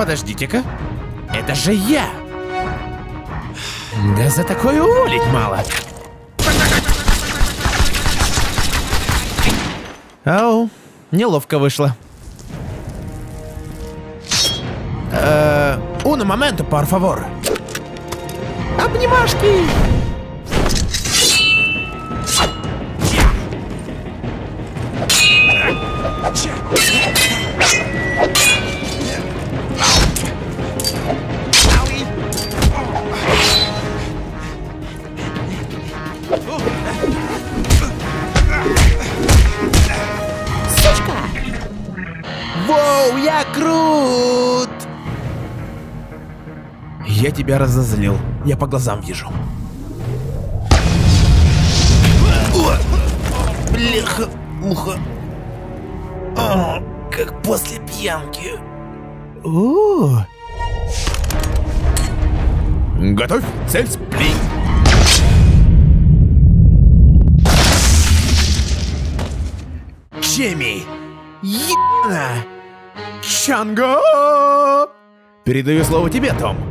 Подождите-ка. Это же я! Да за такое уволить мало. Ау, неловко вышло. Э, Уно моменту, por favor. Обнимашки! Воу, я крут! Я тебя разозлил. Я по глазам вижу. Бляха, муха. О, как после пьянки. О. Готовь, цель, сплин. Чеми! Ебана! Чанго! Передаю слово тебе, Том.